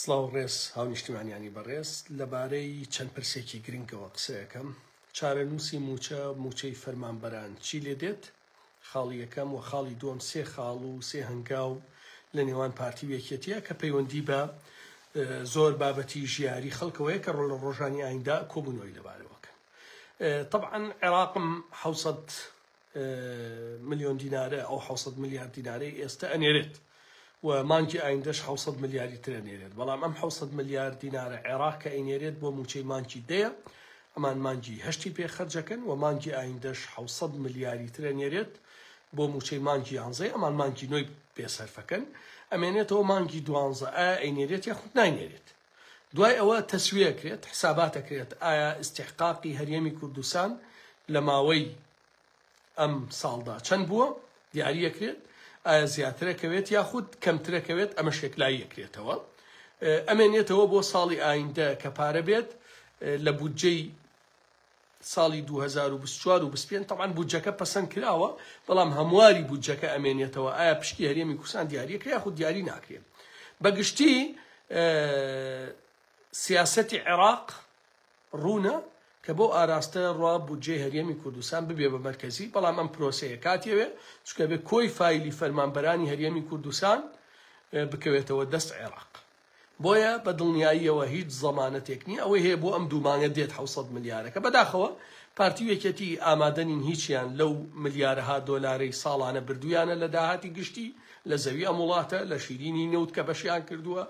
سڵاو و ڕێز هاونیشتیمانیانی بەڕێز لەبارەی چەند پرسێکی گرنگەوە قسەیەکەم چارەنووسی مووچە مووچەی فەرمانبەران چی لێ دێت خاڵی یەکەم و خاڵی دووەم سێ خاڵ و سێ هەنگاو لە نێوان پارتی و یەکێتیە کە پەیوەندی بە زۆر بابەتی ژیاری خەڵکەوەیە کە ڕۆلە ڕۆژانی ئایندا کۆبوونەوەی لەبارەوەکەن طبعا عێراقم حوسەت ملیۆن دینارە ئەو حەوت سەد ملیارد دینارەی ئێستە ئەنێرێت و مانکی ئایندەش حەوت سەد ملیاری ترە نێرێت بەڵام ئەم حەوت سەد ملیارد دینارە عێراق کە ئەینێرێت بۆ مووچەی مانکی دەیە ئەمان مانگی هەشتی پێ خەرجەکەن و مانگی ئایندەش حەوت سەد ملیاری ترە نێرێت بۆ مووچەی مانگی یانزەی ئەمان مانگی نۆی پێ سەرفەکەن ئەمێنێتەوە مانگی دوانزە ئایا ئەینێرێت یاخود ناینێرێت دوای ئەوە تەسویە کرێت حسابات ئەکرێت ئایا ئیستیحقاقی هەرێمی کوردستان لە ماوەی ئەم ساڵدا چەند بووە دیاریەکرێت ئایا زیاترەکەوێت یاخود کەمترەکەوێت ئەمە شێکلایی یەکرێتەوە ئەمێنێتەوە بۆ ساڵی ئایندە کە پارە بێت لە بودجەی ساڵی دوو هەزار و بیست و چوار و بیست و پێنج تەبعەن بودجەکە پەسەند کراوە بەڵام هەمواری بودجەکە ئەمێنێتەوە ئایا پشکی هەرێمی کوردستان دیاری کرێ یاخود دیاری ناکرێ بەگشتی سیاسەتی عێراق ڕوونە کە بۆ ئاراستە ڕوا بودجێ هەرێمی کوردستان ببێ بە مەرکزی بەڵام ئەم پرۆسەیە کاتیەوێ چکە بێ کۆی فیلی فەرمانبەرانی هەرێمی کوردستان بکەوێتەوە دەست عێراق بۆیە بە دڵنیاییەوە هیچ زەمانەتێک نییە ئەوەی هەیە بۆ ئەم دوو مانگە دێت حەوت سەد ملیارەکە. بەداخەوە پارتی و یەکێتی ئامادە نین هیچیان لەو ملیارەها دۆلارەی ساڵانە بردوویانە لە داهاتی گشتی لە زەوی ئەم وڵاتە، لە شیرینی نەوت کە بەشیان کردووە،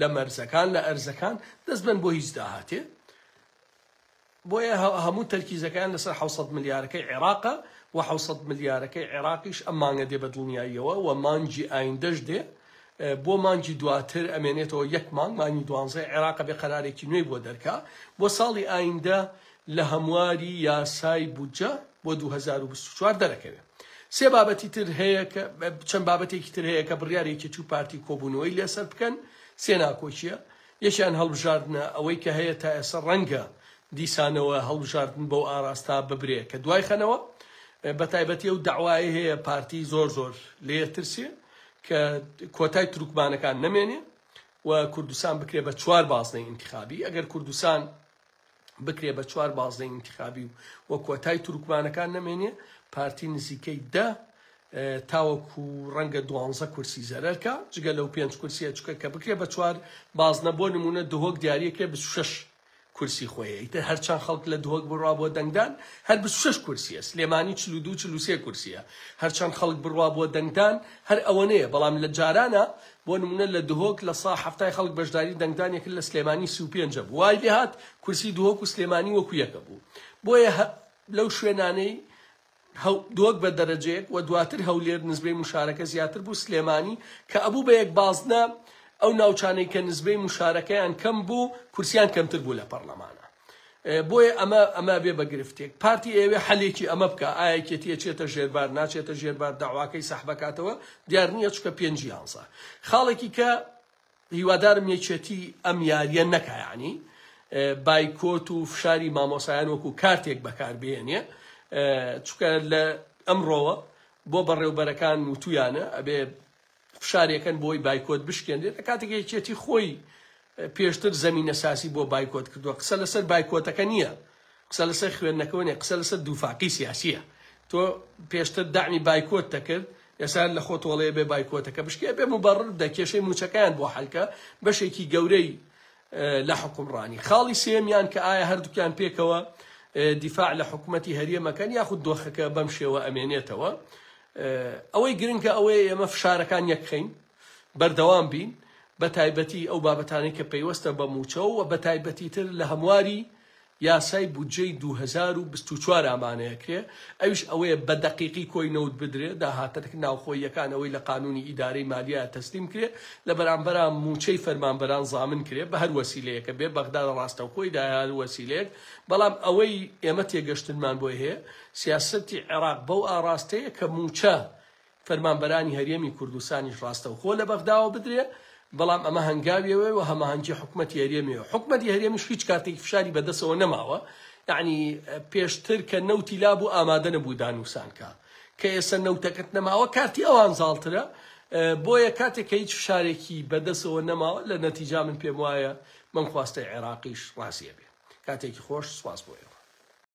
لە مەرزەکان، لە ئەرزەکان، دەست بەن بۆ هیچ داهاتێ. بۆیە هەموو تەرکیزەکەیان لەسەر حەوت سەد ملیارەکەی عێراقە و حەوت سەد ملیارەکەی عێراقیش ئەم مانگە دێ بە دڵنیاییەوە و مانگی ئایندەش دێ بۆ مانگی دواتر ئەمێنێتەوە یەک مانگ مانگی دوانزەی عێراقە بێ قەرارێکی نوێی بۆ دەرکا بۆ ساڵی ئایندە لە هەمواری یاسای بودجە بۆ 2024 دەرەکەوێت سێ بابەتی تر هەیە کە چەند بابەتێکی تر هەیە کە بڕیارێکێتی و پارتی کۆبوونەوەی لەسەر بکەن سێ ناکۆکیە یەکیان هەڵبژاردنە، ئەوەی کە هەیە تا ئێسە ڕەنگە دیسانەوە هەڵبژاردن بەو ئاڕاستا ببرێ کە دوایخەنەوە، بە تایبەتی ئەو دەعوایەی هەیە پارتی زۆر زۆر لێیەترسێ کە کۆتای تورکمانەکان نەمێنێ و کوردستان بکرێ بە چوار بازنەی ئینتخابی، ئەگەر کوردستان. بکرێ بە چوار بازنەی ئینتخابی و وە کۆتای تورکمانەکان نەمێنێ پارتی نزیکەی دە تاوەکو ڕەنگە دوانزە کورسی زەرەرکە جگە لەو پێنج کورسیە چکە کە بکرێ بە چوار بازنە بۆ نمونە دهۆک دیارەکرێ بشش کورسی خۆیە ئیتر هەرچەند خەڵک لە دهۆک بڕوا بۆ دەنگدان هەر بشش کورسیە سلێمانی چل و دوو چلوسێ کورسیە هەرچەند خەڵک بڕوا بۆ دەنگدان هەر ئەوەنەیە بەڵام لە جارانە بۆ نمونە لە دهۆک لە سا حەفتای خەڵک بەشداری دەنگدانیان کرد لە سلێمانی سی و پێنج بوو وای لێ هات کورسی دهۆک و سلێمانی وەکو یەکە بوو بۆیە هە لەو شوێنانەی هە دۆک بە دەرەجەیەک و دواتر هەولێر نزبەی مشارەکە زیاتر بوو سلێمانی کە ئەبوو بە یەک بازنە ئەو ناوچانەی کە نزبەی مشارەکەیان کەم بوو کورسیان کەمتر بوو لە پەرلەمانە بۆیە ئەمە ئەمە ئەبێ بە گرفتێک. پارتی ئەیەوێ حەلێکی ئەمە بکا، ئایا یەکێتی ئەچێتە ژێر بار، ناچێتە ژێر بار، دەعواکەی سەحب ئەکاتەوە؟ دیار نییە، چونکە پێنج یانزە خاڵێکی کە هیوادارم یەکێتی ئەم یارییە نەکا، یانی بایکۆت و فشاری مامۆسایان وەکو کارتێک بەکار بهێنێ، چونکە لە ئەمڕۆوە بۆ بەڕێوبەرەکان وتویانە ئەبێ فشارەکەن بۆی بایکۆت بشکێنرێت لە کاتێک یەکێتی خۆی پێشتر زەمینە ساسی بۆ بایکۆت کردووە قسە لەسەر بایکۆتەکە نییە قسە لەسەر خوێندنەکەونێ قسە لەسەر دووفاقی سیاسیە تۆ پێشتر دامی بایکۆت دەکرد ئێستا لە خۆ تۆڵەیە بێ بایکۆتەکە بشکێ بێ مبڕ دە کێشەی موچەکەیان بۆ حلکە بەشێکی گەورەی لە حوکمڕانی. خاڵی سێیەمیان کە ئایا هەردووکیان پێکەوە دیفاع لە حکومەتی هەرێم ئەکەن یاخود دۆخەکە بەم شێوە ئەمێنێتەوە. ئەوەی گرنگە ئەوەیە ئێمە فشارەکان یەکخەین، بەردەوام بین، بەتایبەتی ئەو بابەتانەی کە پەیوەستە بە مووچە و بەتایبەتیتر لە هەمواری یاسای بودجەی دوو هەزار و بیست و چوار ئامانەیە کرێ ئەویش ئەوەیە بە دەقیقی کۆی نەوت بدرێ داهاتە ناوخۆییەکان ئەوەی لە قانونی ئیدارەی مالیایە تەسلیم کرێ لە بەرامبەرا موچەی فەرمانبەران زامن کرێ بە هەر وەسیلەیەکە بێ بەغدا لە ڕاستەوخۆی دایە هەر وەسیلەیەک بەڵام ئەوەی ئێمە تێگەشتنمان بۆی هەیە سیاسەتی عێراق بەو ئاڕاستەیە کە موچە فەرمانبەرانی هەرێمی کوردستانیش ڕاستەوخۆ لە بەغداوە بدرێ، بەڵام ئەمە هەنگاوی ئەوەیە و هەماهەنگی حکومەتی هەرێمی و حکومەتی هەرێمیش هیچ کارتێکی فشاری بەدەستەوە نەماوە، یەعنی پێشتر کە نەوتی لابوو ئامادە نەبوو دانوسان کا، کە ئێستا نەوتەکەت نەماوە کارتی ئەوان زاڵترە، بۆیە کاتێک کە هیچ فشارێکی بەدەستەوە نەماوە لە نەتیجا من پێموایە بەم خواستەی عێراقیش ڕازی ئەبێ. کاتێکی خۆش، سوپاس بۆ ئێوە.